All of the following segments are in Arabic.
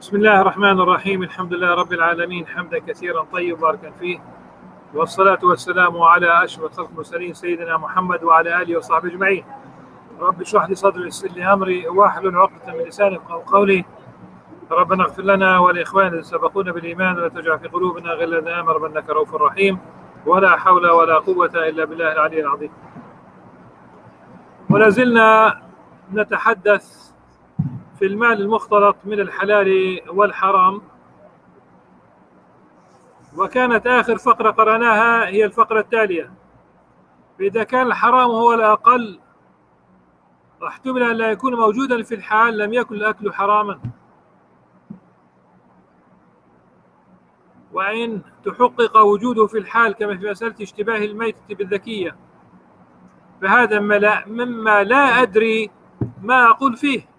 بسم الله الرحمن الرحيم. الحمد لله رب العالمين. حمدا كثيرا طيب باركا فيه. والصلاة والسلام على أشرف خلق المرسلين سيدنا محمد وعلى آله وصحبه أجمعين. رب اشرح لي صدري ويسر لي أمري واحلل عقدة من لساني قولي. ربنا اغفر لنا ولإخواننا الذين سبقونا بالإيمان ولا تجعل في قلوبنا غلا آمر إنك رؤوف رحيم. ولا حول ولا قوة إلا بالله العلي العظيم. ولا زلنا نتحدث في المال المختلط من الحلال والحرام. وكانت آخر فقرة قرأناها هي الفقرة التالية. فإذا كان الحرام هو الأقل واحتمل أن لا يكون موجودا في الحال لم يكن الأكل حراما. وإن تحقق وجوده في الحال كما في مسألة اشتباه الميتة بالذكية فهذا مما لا أدري ما أقول فيه.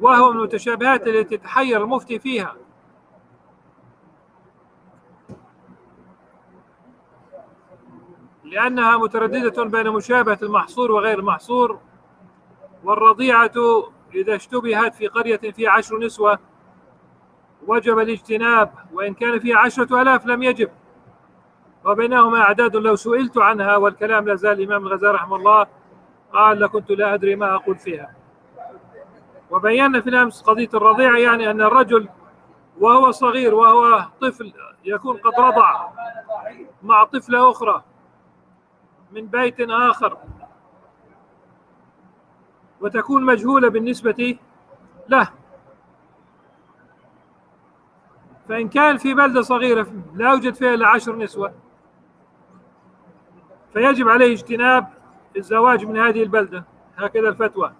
وهو من المتشابهات التي تتحير المفتي فيها. لأنها مترددة بين مشابهة المحصور وغير المحصور والرضيعة إذا اشتبهت في قرية فيها عشر نسوة وجب الاجتناب وإن كان فيها عشرة ألاف لم يجب. وبينهما أعداد لو سئلت عنها والكلام لا زال الإمام الغزالي رحمه الله قال لكنت لا أدري ما أقول فيها. وبينا في الأمس قضية الرضيعة يعني أن الرجل وهو صغير وهو طفل يكون قد رضع مع طفلة أخرى من بيت آخر وتكون مجهولة بالنسبة له. فإن كان في بلدة صغيرة لا يوجد فيها إلا عشر نسوة فيجب عليه اجتناب الزواج من هذه البلدة هكذا الفتوى.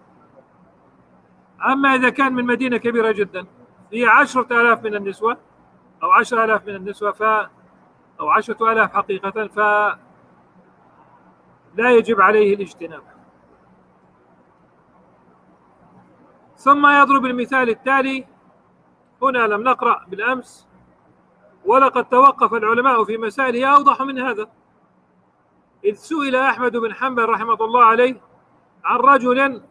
أما إذا كان من مدينة كبيرة جدا فيها عشرة آلاف من النسوة أو عشرة آلاف من النسوة ف أو عشرة آلاف حقيقة ف لا يجب عليه الاجتناب. ثم يضرب المثال التالي هنا لم نقرأ بالأمس ولقد توقف العلماء في مسائل أوضح من هذا. إذ سئل أحمد بن حنبل رحمه الله عليه عن رجل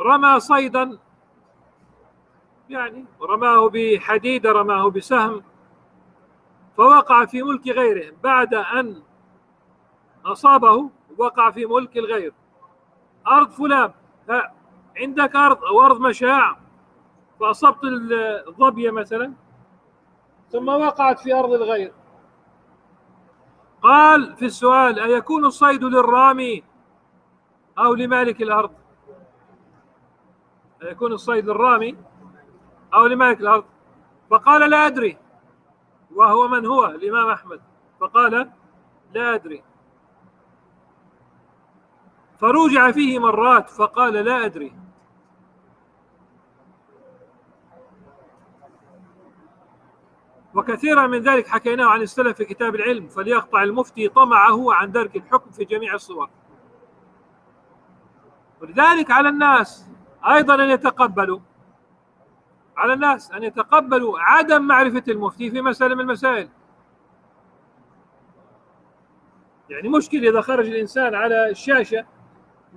رمى صيدا يعني رماه بحديدة رماه بسهم فوقع في ملك غيره بعد أن أصابه وقع في ملك الغير. أرض فلان عندك أرض أو أرض مشاع. فأصبت الظبية مثلا ثم وقعت في أرض الغير. قال في السؤال أيكون الصيد للرامي أو لمالك الأرض؟ يكون الصيد للرامي أو لمالك الأرض. فقال لا أدري. وهو من هو؟ الإمام أحمد. فقال لا أدري. فروجع فيه مرات فقال لا أدري. وكثيرا من ذلك حكيناه عن السلف في كتاب العلم فليقطع المفتي طمعه عن درك الحكم في جميع الصور. ولذلك على الناس أيضا أن يتقبلوا على الناس أن يتقبلوا عدم معرفة المفتي في مسألة من المسائل. يعني مشكلة إذا خرج الإنسان على الشاشة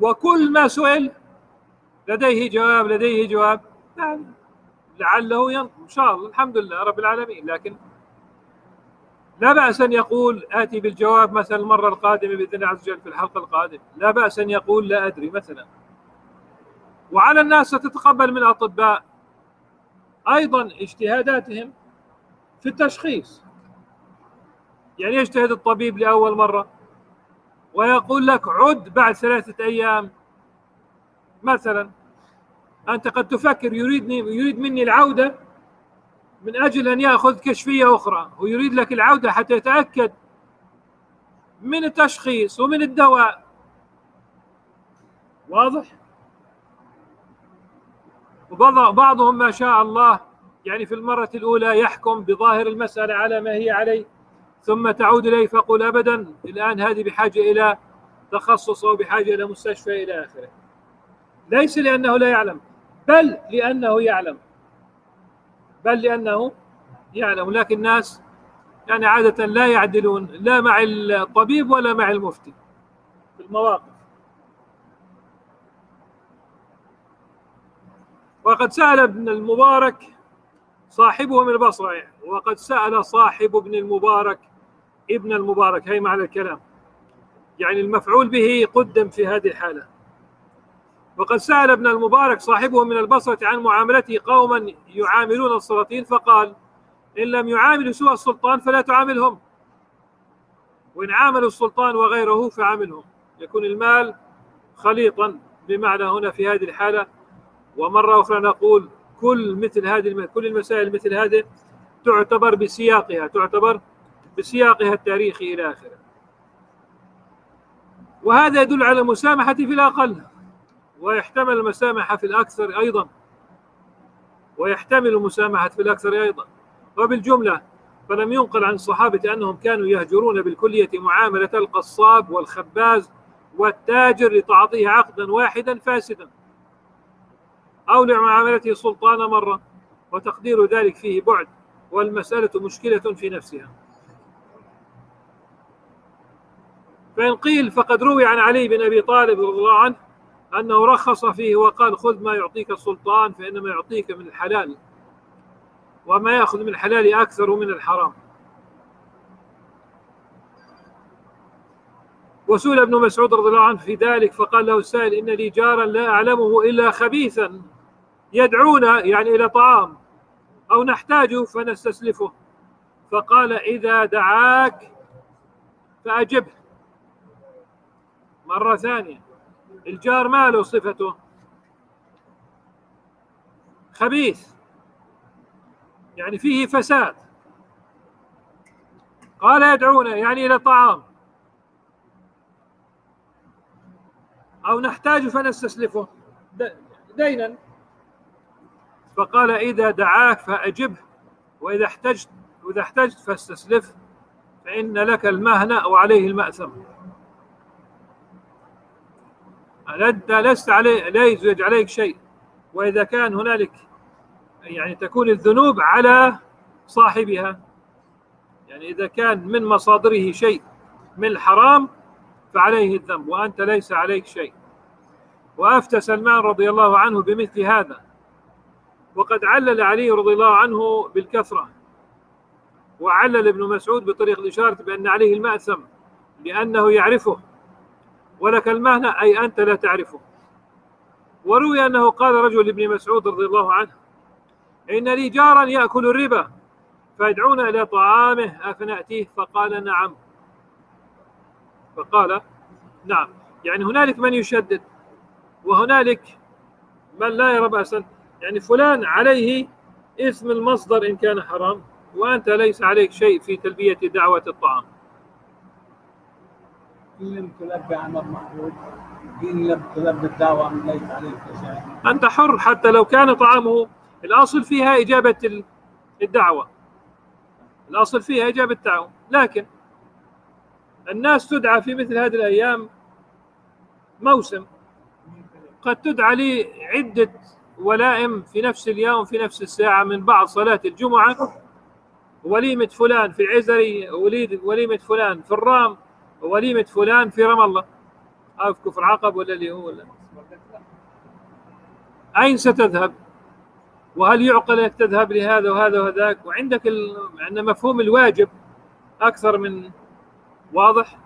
وكل ما سئل لديه جواب لديه جواب يعني لعله ين... إن شاء الله الحمد لله رب العالمين. لكن لا بأس أن يقول آتي بالجواب مثلا المرة القادمة بإذن الله عز وجل في الحلقة القادمة. لا بأس أن يقول لا أدري مثلا. وعلى الناس تتقبل من الأطباء أيضا اجتهاداتهم في التشخيص. يعني يجتهد الطبيب لأول مرة ويقول لك عد بعد ثلاثة أيام. مثلا أنت قد تفكر يريدني يريد مني العودة من أجل أن يأخذ كشفية أخرى ويريد لك العودة حتى يتأكد من التشخيص ومن الدواء. واضح؟ وبعضهم ما شاء الله يعني في المرة الأولى يحكم بظاهر المسألة على ما هي عليه ثم تعود إليه فقل أبدا الآن هذه بحاجة إلى تخصص أو بحاجة إلى مستشفى إلى آخره. ليس لأنه لا يعلم بل لأنه يعلم. بل لأنه يعلم. لكن الناس يعني عادة لا يعدلون لا مع الطبيب ولا مع المفتي في المواقف. وقد سأل ابن المبارك صاحبه من البصرة يعني. وقد سأل صاحب ابن المبارك ابن المبارك هي معنى الكلام. يعني المفعول به قدم في هذه الحالة. وقد سأل ابن المبارك صاحبه من البصرة عن معاملته قوما يعاملون السلاطين فقال إن لم يعاملوا سوى السلطان فلا تعاملهم. وإن عاملوا السلطان وغيره فعاملهم. يكون المال خليطا بمعنى هنا في هذه الحالة. ومرة أخرى نقول كل مثل هذه كل المسائل مثل هذه تعتبر بسياقها تعتبر بسياقها التاريخي إلى آخره. وهذا يدل على المسامحة في الأقل ويحتمل المسامحة في الأكثر أيضا. ويحتمل المسامحة في الأكثر أيضا. وبالجملة فلم ينقل عن الصحابة أنهم كانوا يهجرون بالكلية معاملة القصاب والخباز والتاجر لتعاطيه عقدا واحدا فاسدا. أو لمعاملته سلطان مرة وتقدير ذلك فيه بعد والمسألة مشكلة في نفسها. فإن قيل فقد روي عن علي بن أبي طالب رضي الله عنه أنه رخص فيه وقال خذ ما يعطيك السلطان فإنما يعطيك من الحلال وما يأخذ من الحلال أكثر من الحرام. وسئل ابن مسعود رضي الله عنه في ذلك فقال له السائل إن لي جارا لا أعلمه إلا خبيثا. يدعونا يعني إلى طعام أو نحتاجه فنستسلفه. فقال إذا دعاك فأجبه. مرة ثانية. الجار ما له صفته. خبيث. يعني فيه فساد. قال يدعونا يعني إلى طعام. أو نحتاج فنستسلفه. دينا. فقال إذا دعاك فأجبه وإذا احتجت وإذا احتجت فاستسلف فإن لك المهنة وعليه المأثم. أنت لست عليه لا يزوج عليك شيء. وإذا كان هنالك يعني تكون الذنوب على صاحبها. يعني إذا كان من مصادره شيء من الحرام فعليه الذنب وأنت ليس عليك شيء. وأفتى سلمان رضي الله عنه بمثل هذا. وقد علل علي رضي الله عنه بالكثرة وعلل ابن مسعود بطريق الإشارة بأن عليه المأثم لأنه يعرفه ولك المهنة أي أنت لا تعرفه. وروي أنه قال رجل لابن مسعود رضي الله عنه إن لي جارا يأكل الربا فيدعونا إلى طعامه أفنأتيه؟ فقال نعم. فقال نعم. يعني هنالك من يشدد وهنالك من لا يرى بأسا. يعني فلان عليه اسم المصدر إن كان حرام وأنت ليس عليك شيء في تلبية دعوة الطعام. إن لم تلبي أمر محمود إن لم تلبي الدعوة ليس عليك شيء. أنت حر حتى لو كان طعامه الأصل فيها إجابة الدعوة. الأصل فيها إجابة الدعوة. لكن الناس تدعى في مثل هذه الأيام موسم قد تدعى لي عدة ولائم في نفس اليوم في نفس الساعة من بعد صلاة الجمعة. وليمة فلان في العزري وليمة فلان في الرام وليمة فلان في رام الله. أو في كفر عقب ولا اللي هو ولا أين ستذهب؟ وهل يعقل أنك تذهب لهذا وهذا وهذاك؟ وعندك ال... عندنا مفهوم الواجب أكثر من واضح؟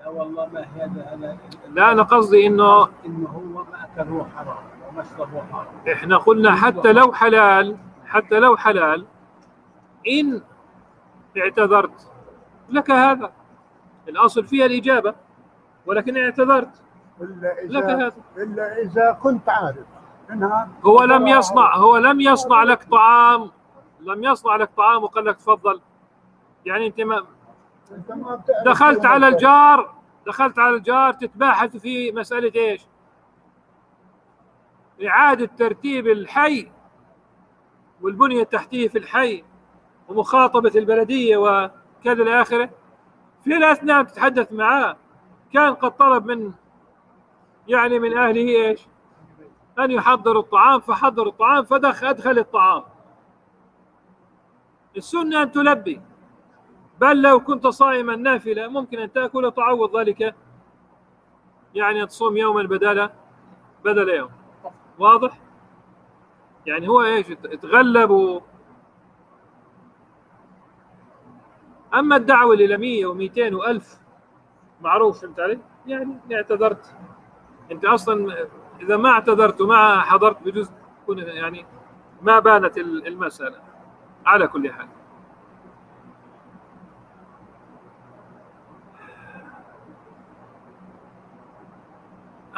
لا والله ما هذا لا أنا قصدي انه إنه هو ماكله حرام. حرام إحنا قلنا حتى لو حلال حتى لو حلال إن اعتذرت لك هذا الأصل فيها الإجابة ولكن اعتذرت إلا إذا لك هذا إلا إذا كنت عارف إنها هو لم يصنع هو لم يصنع لك طعام لم يصنع لك طعام وقال لك تفضل يعني أنت ما دخلت على. الجار دخلت على الجار تتباحث في مسألة إيش؟ إعادة ترتيب الحي والبنية التحتية في الحي ومخاطبة البلدية وكذا إلى آخره. في الأثناء تتحدث معاه كان قد طلب من يعني من أهله إيش؟ أن يحضر الطعام. فحضر الطعام فدخل أدخل الطعام. السنة أن تلبي. بل لو كنت صائما نافلة ممكن أن تأكل وتعوض ذلك يعني تصوم يوما بدل بدل يوم. واضح؟ يعني هو إيش تغلب و... أما الدعوة إلى 100 و200 و1000 معروف فهمت علي؟ يعني اعتذرت أنت أصلا إذا ما اعتذرت وما حضرت بجوز تكون يعني ما بانت المسألة على كل حال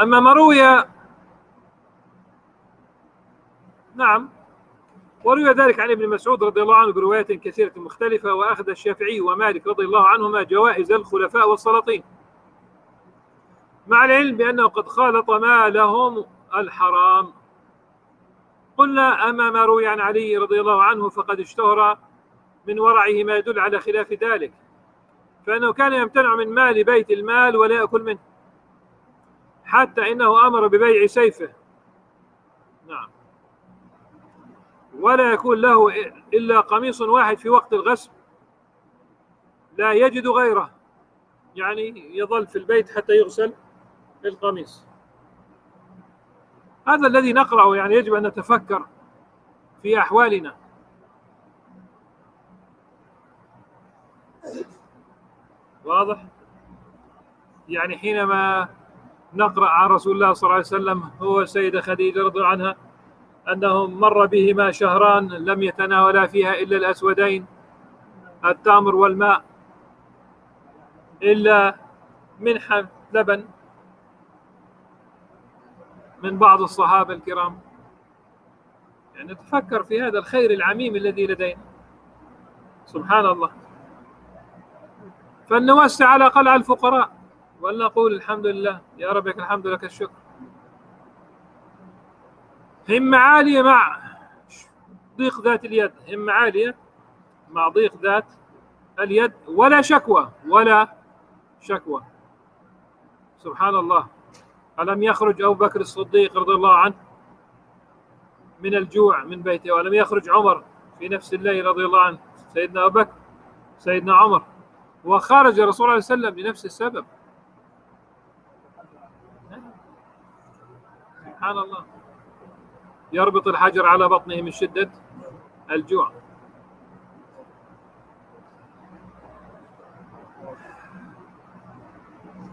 أما ما روي نعم. وروي ذلك عن ابن مسعود رضي الله عنه بروايات كثيرة مختلفة وأخذ الشافعي ومالك رضي الله عنهما جوائز الخلفاء والسلاطين. مع العلم بأنه قد خالط ما لهم الحرام. قلنا أما ما روي عن علي رضي الله عنه فقد اشتهر من ورعه ما يدل على خلاف ذلك. فإنه كان يمتنع من مال بيت المال ولا يأكل منه حتى إنه أمر ببيع سيفه. نعم. ولا يكون له إلا قميص واحد في وقت الغسل. لا يجد غيره. يعني يظل في البيت حتى يغسل القميص. هذا الذي نقرأه يعني يجب أن نتفكر في أحوالنا. واضح؟ يعني حينما نقرأ عن رسول الله صلى الله عليه وسلم هو السيدة خديجة رضي عنها أنه مر بهما شهران لم يتناولا فيها إلا الأسودين التمر والماء إلا منحة لبن من بعض الصحابة الكرام. يعني نتفكر في هذا الخير العميم الذي لدينا. سبحان الله. فلنوسع على قلع الفقراء ولنقول الحمد لله. يا رب لك الحمد لك الشكر. همة عالية مع ضيق ذات اليد همة عالية مع ضيق ذات اليد. ولا شكوى ولا شكوى. سبحان الله. ألم يخرج أبو بكر الصديق رضي الله عنه من الجوع من بيته؟ ولم يخرج عمر في نفس الليل رضي الله عنه؟ سيدنا أبو بكر سيدنا عمر. وخرج الرسول عليه وسلم لنفس السبب. سبحان الله. يربط الحجر على بطنه من شدة الجوع.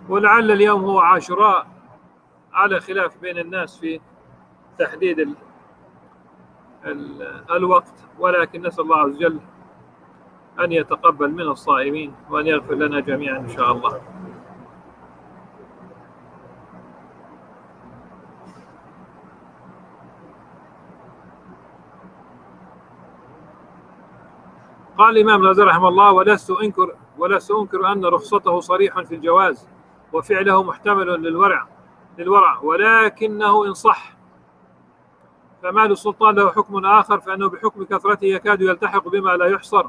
ولعل اليوم هو عاشوراء على خلاف بين الناس في تحديد ال ال الوقت ولكن نسأل الله عز وجل أن يتقبل من الصائمين وأن يغفر لنا جميعا إن شاء الله. قال الإمام الغزالي رحمه الله ولست أنكر ولست أنكر أن رخصته صريح في الجواز وفعله محتمل للورع للورع ولكنه إن صح. فمال السلطان له حكم آخر فإنه بحكم كثرته يكاد يلتحق بما لا يحصر.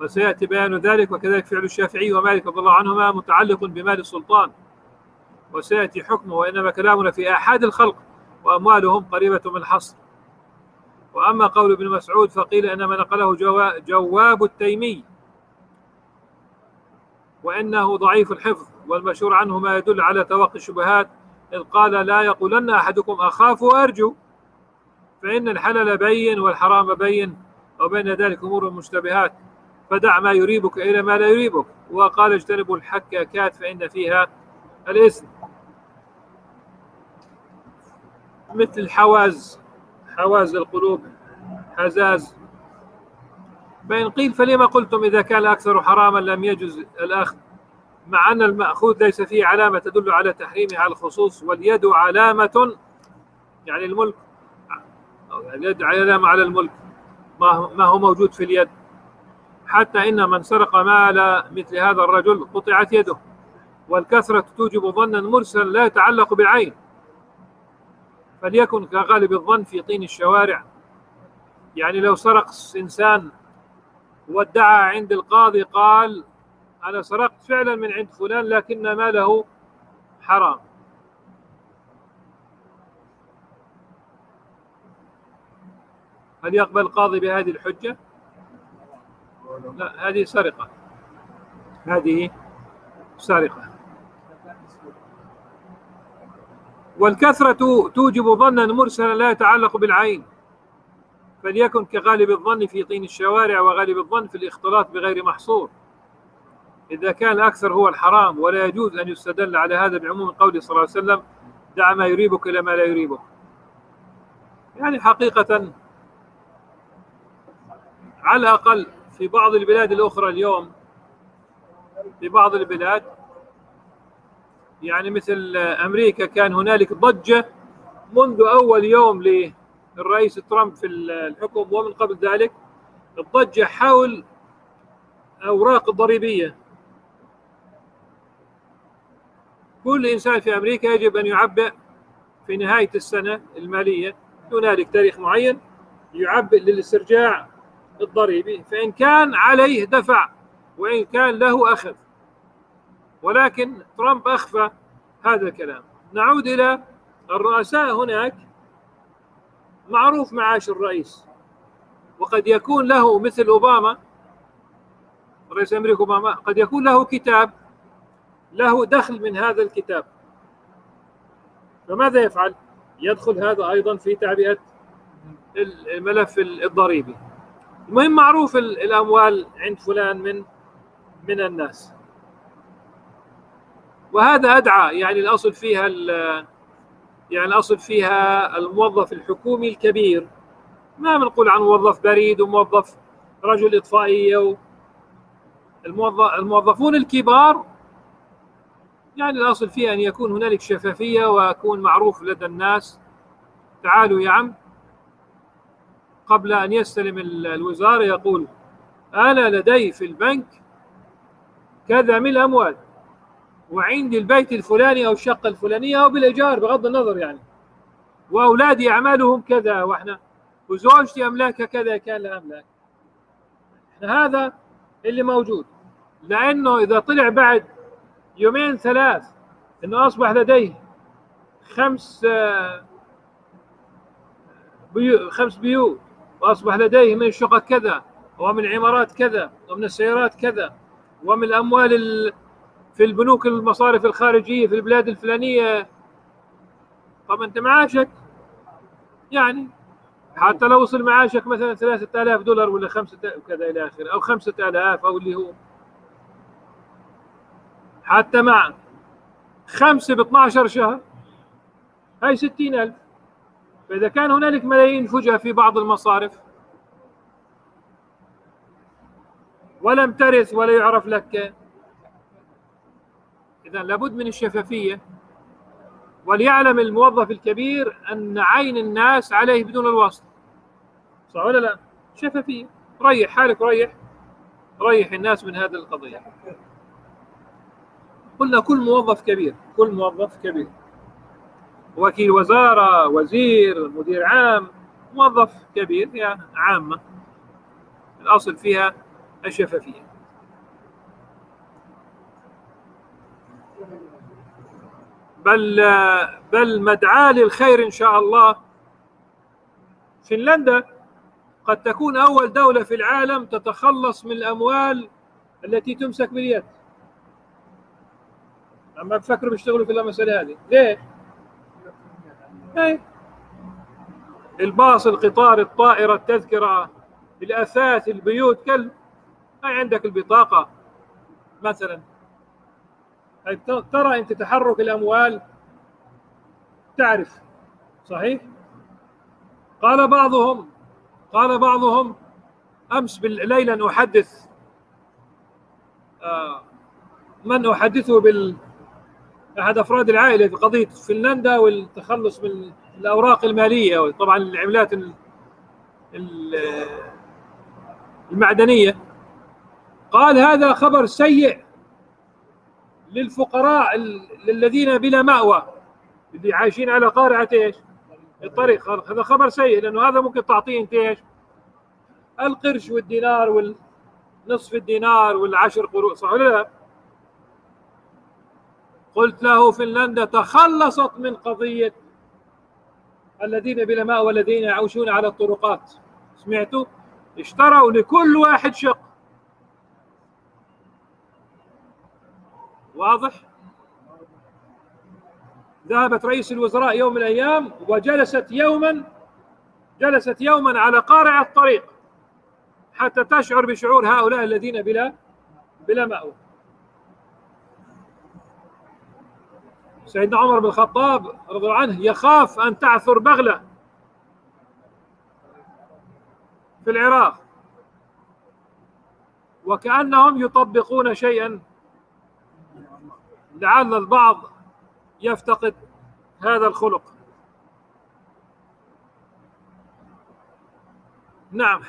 وسيأتي بيان ذلك وكذلك فعل الشافعي ومالك رضي الله عنهما متعلق بمال السلطان وسيأتي حكمه وإنما كلامنا في آحاد الخلق وأموالهم قريبة من الحصر. وأما قول ابن مسعود فقيل إنما نقله جواب التيمي. وإنه ضعيف الحفظ والمشهور عنه ما يدل على توقي الشبهات إذ قال لا يقولن أحدكم أخاف وأرجو. فإن الحلال بين والحرام بين وبين ذلك أمور مشتبهات. فدع ما يريبك إلى ما لا يريبك. وقال اجتنبوا الحكاكات فإن فيها الإثم. مثل الحواز حواز القلوب حزاز. فإن قيل فلما قلتم إذا كان الأكثر حراما لم يجز الأخذ مع أن المأخوذ ليس فيه علامة تدل على تحريمه على الخصوص واليد علامة يعني الملك اليد علامة على الملك. ما هو موجود في اليد؟ حتى إن من سرق مال مثل هذا الرجل قطعت يده والكثرة توجب ظنا مرسلا لا يتعلق بالعين. فليكن كغالب الظن في طين الشوارع. يعني لو سرق إنسان وادعى عند القاضي قال أنا سرقت فعلا من عند فلان لكن ماله حرام. هل يقبل القاضي بهذه الحجة؟ لا هذه سرقة. هذه سرقة. والكثرة توجب ظنا مرسلا لا يتعلق بالعين فليكن كغالب الظن في طين الشوارع وغالب الظن في الاختلاط بغير محصور. إذا كان الأكثر هو الحرام ولا يجوز أن يستدل على هذا بعموم قوله صلى الله عليه وسلم دع ما يريبك إلى ما لا يريبك. يعني حقيقة على الأقل في بعض البلاد الأخرى اليوم في بعض البلاد يعني مثل أمريكا كان هنالك ضجة منذ أول يوم للرئيس ترامب في الحكم ومن قبل ذلك الضجة حول أوراق الضريبية كل إنسان في أمريكا يجب أن يعبئ في نهاية السنة المالية. هنالك تاريخ معين يعبئ للاسترجاع الضريبي فإن كان عليه دفع وإن كان له أخذ. ولكن ترامب أخفى هذا الكلام. نعود إلى الرؤساء هناك. معروف معاش الرئيس. وقد يكون له مثل أوباما رئيس أمريكا أوباما قد يكون له كتاب له دخل من هذا الكتاب. فماذا يفعل؟ يدخل هذا أيضا في تعبئة الملف الضريبي. المهم معروف الأموال عند فلان من من الناس. وهذا أدعى يعني الأصل فيها يعني الأصل فيها الموظف الحكومي الكبير. ما بنقول عن موظف بريد وموظف رجل إطفائية الموظف الموظفون الكبار يعني الأصل فيها أن يكون هنالك شفافية ويكون معروف لدى الناس. تعالوا يا عم. قبل أن يستلم الوزارة يقول أنا لدي في البنك كذا من الأموال. وعندي البيت الفلاني أو الشقة الفلانية أو بالإيجار بغض النظر يعني. وأولادي أعمالهم كذا وإحنا وزوجتي أملاكها كذا كان لها أملاك. إحنا هذا اللي موجود. لأنه إذا طلع بعد يومين ثلاث إنه أصبح لديه خمس بيو خمس بيوت وأصبح لديه من الشقق كذا ومن العمارات كذا ومن السيارات كذا ومن الأموال في البنوك المصارف الخارجية في البلاد الفلانية. طب أنت معاشك؟ يعني حتى لو وصل معاشك مثلا 3000 دولار ولا خمسة وكذا إلى آخره أو 5000 أو اللي هو. حتى مع خمسة ب 12 شهر هاي ستين ألف. فإذا كان هنالك ملايين فجأة في بعض المصارف ولم ترث ولا يعرف لك إذا لابد من الشفافية. وليعلم الموظف الكبير أن عين الناس عليه بدون الواسطة. صح ولا لا؟ شفافية. ريح حالك ريح. ريح الناس من هذه القضية. قلنا كل موظف كبير كل موظف كبير. وكيل وزارة وزير مدير عام موظف كبير يعني عامة. الأصل فيها الشفافية. بل بل مدعاة للخير إن شاء الله. فنلندا قد تكون أول دولة في العالم تتخلص من الأموال التي تمسك باليد. ما بفكروا بيشتغلوا في المسألة هذه. ليه؟ إيه؟ الباص القطار الطائرة التذكرة الأثاث البيوت كل هاي عندك البطاقة. مثلا ترى أنت تحرك الأموال. تعرف صحيح؟ قال بعضهم قال بعضهم أمس ليلا أحدث آه من أحدثه بال أحد أفراد العائلة في قضية فنلندا والتخلص من الأوراق المالية وطبعا العملات المعدنية. قال هذا خبر سيء. للفقراء الذين بلا مأوى اللي عايشين على قارعة إيش؟ الطريق هذا خبر سيء لأنه هذا ممكن تعطيه أنت إيش؟ القرش والدينار والنصف الدينار والعشر قروش صح ولا لا؟ قلت له فنلندا تخلصت من قضية الذين بلا ماء والذين يعيشون على الطرقات سمعتوا اشتروا لكل واحد شق واضح؟ ذهبت رئيس الوزراء يوم من الأيام وجلست يوما جلست يوما على قارع الطريق حتى تشعر بشعور هؤلاء الذين بلا بلا مأوى. سيدنا عمر بن الخطاب رضي الله عنه يخاف أن تعثر بغلة في العراق وكأنهم يطبقون شيئا لعل البعض يفتقد هذا الخلق. نعم.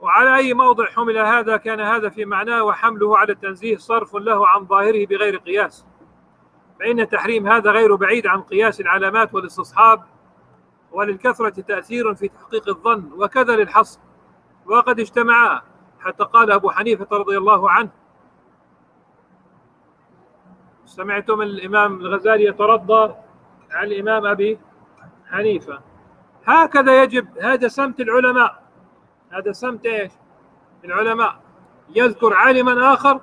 وعلى أي موضع حمل هذا كان هذا في معناه وحمله على التنزيه صرف له عن ظاهره بغير قياس. فإن تحريم هذا غير بعيد عن قياس العلامات والاستصحاب وللكثرة تأثير في تحقيق الظن وكذا للحصر. وقد اجتمعا حتى قال أبو حنيفة رضي الله عنه. سمعتم الإمام الغزالي يترضى عن الإمام أبي حنيفة. هكذا يجب هذا سمت العلماء. هذا سمت إيش؟ العلماء. يذكر عالما آخر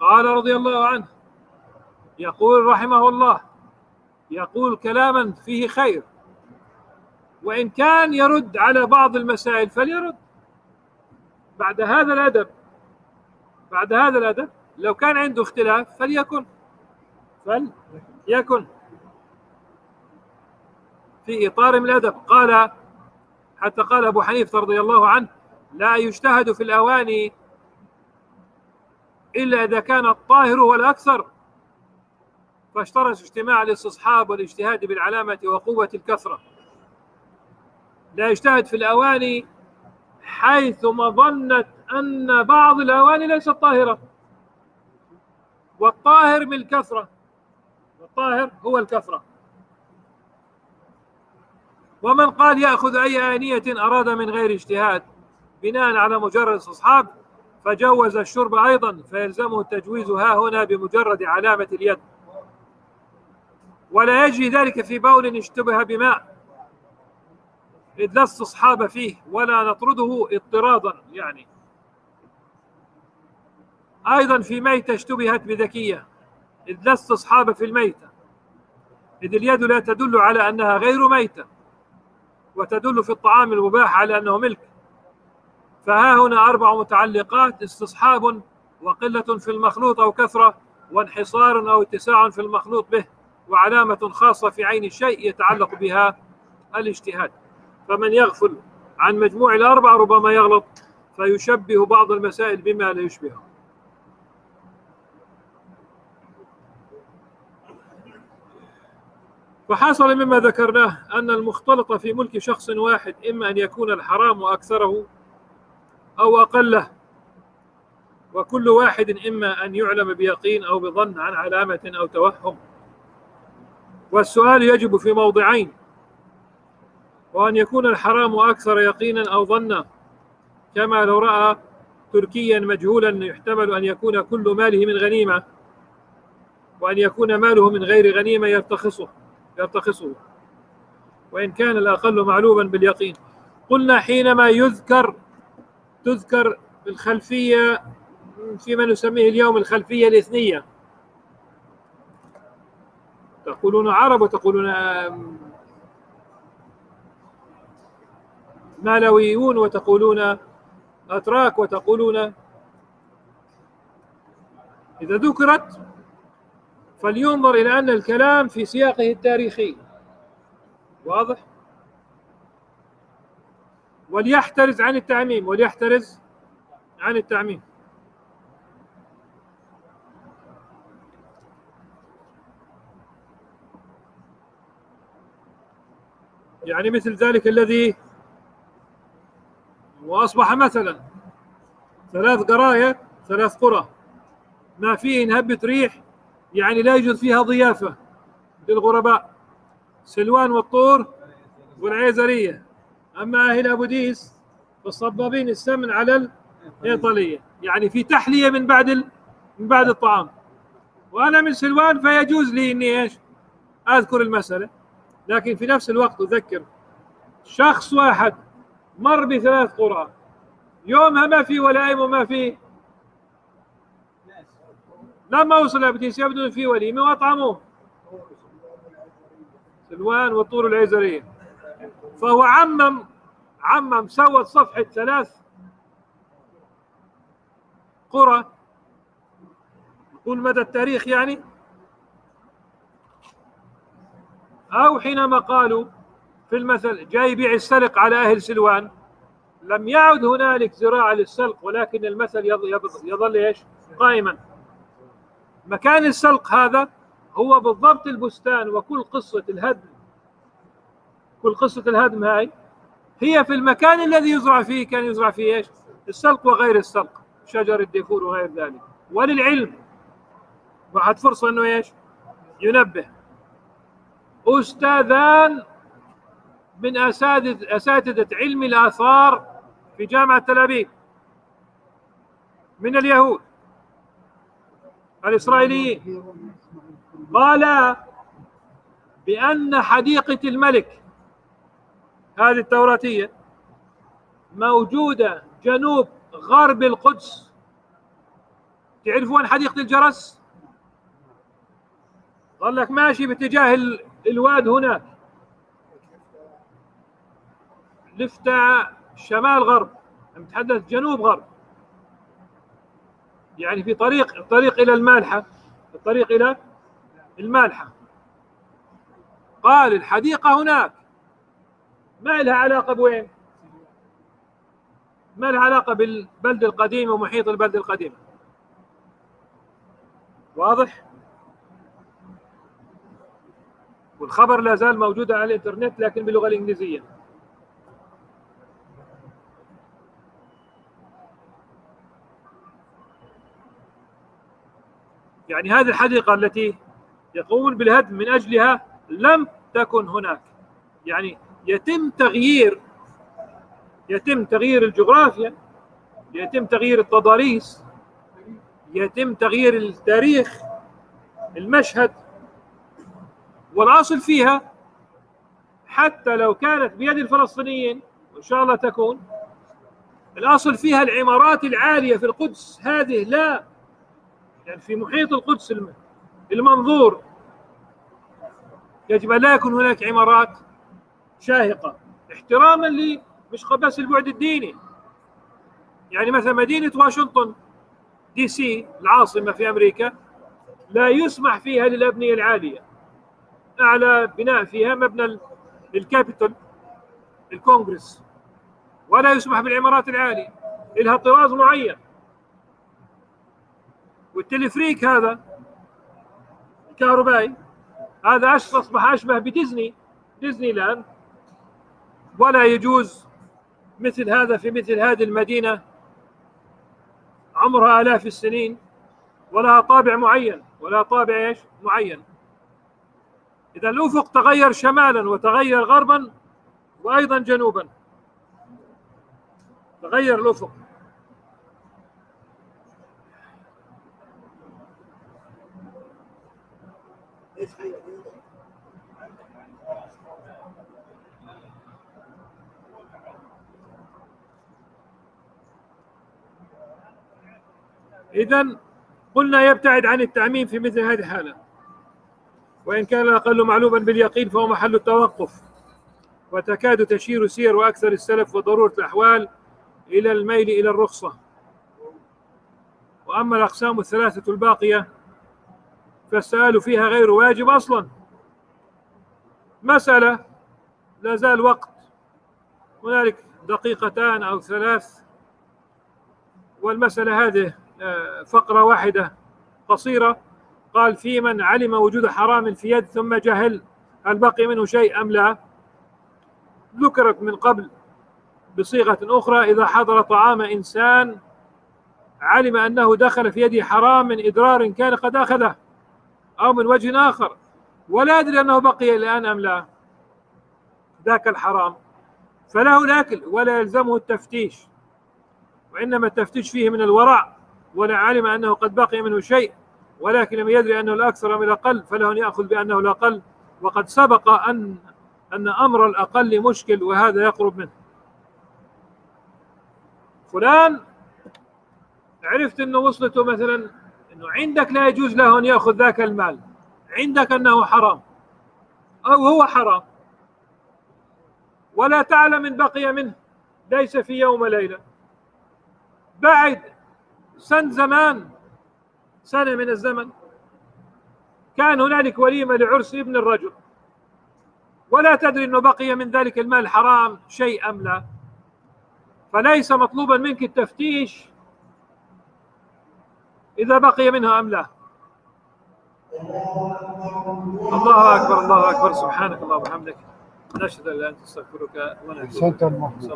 قال رضي الله عنه. يقول رحمه الله يقول كلاما فيه خير وإن كان يرد على بعض المسائل فليرد. بعد هذا الأدب بعد هذا الأدب لو كان عنده اختلاف فليكن فليكن. في إطار من الأدب قال حتى قال أبو حنيفة رضي الله عنه لا يجتهد في الأواني إلا إذا كان الطاهر هو الأكثر فاشترط اجتماع الاستصحاب والاجتهاد بالعلامة وقوة الكثرة. لا يجتهد في الأواني حيث مظنة أن بعض الأواني ليست طاهرة. والطاهر من الكثرة. الطاهر هو الكثرة. ومن قال يأخذ أي آنية أراد من غير اجتهاد بناء على مجرد استصحاب فجوز الشرب أيضا فيلزمه التجويز ها هنا بمجرد علامة اليد. ولا يجري ذلك في بول اشتبه بماء. إذ لا استصحاب فيه ولا نطرده اضطرادا يعني. أيضا في ميتة اشتبهت بذكية إذ لا استصحاب في الميتة. إذ اليد لا تدل على أنها غير ميتة وتدل في الطعام المباح على أنه ملك. فها هنا أربع متعلقات استصحاب وقلة في المخلوط أو كثرة وانحصار أو اتساع في المخلوط به. وعلامة خاصة في عين الشيء يتعلق بها الاجتهاد. فمن يغفل عن مجموع الأربع ربما يغلط فيشبه بعض المسائل بما لا يشبهه فحصل مما ذكرناه أن المختلط في ملك شخص واحد إما أن يكون الحرام أكثره أو أقله وكل واحد إما أن يعلم بيقين أو بظن عن علامة أو توهم. والسؤال يجب في موضعين وأن يكون الحرام أكثر يقينا أو ظنا كما لو رأى تركيا مجهولا يحتمل أن يكون كل ماله من غنيمة وأن يكون ماله من غير غنيمة يرتخصه يرتخصه. وإن كان الأقل معلوما باليقين. قلنا حينما يذكر تذكر الخلفية فيما نسميه اليوم الخلفية الإثنية. تقولون عرب وتقولون مالويون وتقولون أتراك وتقولون. إذا ذكرت فلينظر إلى أن الكلام في سياقه التاريخي. واضح؟ وليحترز عن التعميم وليحترز عن التعميم. يعني مثل ذلك الذي وأصبح مثلا ثلاث قراية ثلاث قرى. ما فيه نهبة ريح يعني لا يوجد فيها ضيافة للغرباء. سلوان والطور والعيزرية. أما أهل أبو ديس فالصبابين السمن على الإيطالية. يعني في تحلية من بعد ال... من بعد الطعام. وأنا من سلوان فيجوز لي إني إيش؟ أذكر المسألة. لكن في نفس الوقت أذكر شخص واحد مر بثلاث قرى يومها ما في ولائم وما في لما وصل ابتيس يبدو في وليمة واطعموه سلوان والطور العيزريه فهو عمم عمم سوى صفحة ثلاث قرى. طول مدى التاريخ يعني؟ أو حينما قالوا في المثل جاي يبيع السلق على أهل سلوان لم يعد هنالك زراعة للسلق ولكن المثل يظل إيش؟ قائما. مكان السلق هذا هو بالضبط البستان وكل قصة الهدم. كل قصة الهدم هاي هي في المكان الذي يزرع فيه كان يزرع فيه إيش؟ السلق وغير السلق شجر الديفور وغير ذلك. وللعلم بعد فرصة إنه إيش؟ ينبه. أستاذان من أساتذة أساتذة علم الآثار في جامعة تل أبيب. من اليهود. الإسرائيليين. قال بأن حديقة الملك هذه التوراتية موجودة جنوب غرب القدس. تعرفون حديقة الجرس؟ ظلك لك ماشي باتجاه الواد هناك لفتة شمال غرب نتحدث جنوب غرب. يعني في طريق الطريق إلى المالحة الطريق إلى المالحة. قال الحديقة هناك. ما لها علاقة بوين؟ ما لها علاقة بالبلد القديم ومحيط البلد القديم؟ واضح؟ والخبر لا زال موجود على الإنترنت لكن باللغة الإنجليزية. يعني هذه الحديقة التي يقومون بالهدم من أجلها لم تكن هناك. يعني يتم تغيير يتم تغيير الجغرافيا يتم تغيير التضاريس يتم تغيير التاريخ المشهد. والاصل فيها حتى لو كانت بيد الفلسطينيين وإن شاء الله تكون الأصل فيها العمارات العالية في القدس. هذه لا يعني في محيط القدس المنظور. يجب أن لا يكون هناك عمارات شاهقة. احتراما لي مش بس البعد الديني. يعني مثلا مدينة واشنطن دي سي العاصمة في أمريكا لا يسمح فيها للأبنية العالية. اعلى بناء فيها مبنى الكابيتول الكونغرس. ولا يسمح بالعمارات العالية لها طراز معين. والتلفريك هذا الكهربائي هذا أصبح أشبه بديزني. ديزني لاند ولا يجوز مثل هذا في مثل هذه المدينة. عمرها آلاف السنين. ولها طابع معين. ولا طابع إيش؟ معين. إذا الأفق تغير شمالا وتغير غربا وأيضا جنوبا. تغير الأفق إذا قلنا يبتعد عن التعميم في مثل هذه الحالة. وإن كان الأقل معلوما باليقين فهو محل التوقف. وتكاد تشير سير وأكثر السلف وضرورة الأحوال إلى الميل إلى الرخصة. وأما الأقسام الثلاثة الباقية فالسؤال فيها غير واجب أصلا. مسألة لا زال وقت. هنالك دقيقتان أو ثلاث والمسألة هذه آه، فقرة واحدة قصيرة. قال في من علم وجود حرام في يد ثم جهل هل بقي منه شيء أم لا؟ ذكرت من قبل بصيغة أخرى إذا حضر طعام إنسان علم أنه دخل في يده حرام من إدرار كان قد أخذه أو من وجه آخر. ولا يدري أنه بقي الآن أم لا. ذاك الحرام. فله الأكل ولا يلزمه التفتيش وإنما التفتيش فيه من الورع ولا علم أنه قد بقي منه شيء. ولكن لم يدري أنه الأكثر من الأقل فله أن يأخذ بأنه الأقل. وقد سبق أن أن أمر الأقل مشكل وهذا يقرب منه. فلان عرفت إنه وصلته مثلا إنه عندك لا يجوز له أن يأخذ ذاك المال. عندك أنه حرام. أو هو حرام. ولا تعلم إن بقي منه. ليس في يوم ليلة. بعد سن زمان سنة من الزمن كان هنالك وليمه لعرس ابن الرجل. ولا تدري إنه بقي من ذلك المال حرام شيء أم لا. فليس مطلوبا منك التفتيش إذا بقي منه أم لا. الله أكبر الله أكبر. سبحانك اللهم وبحمدك. نشهد أن لا إله إلا أنت نستغفرك ونتوب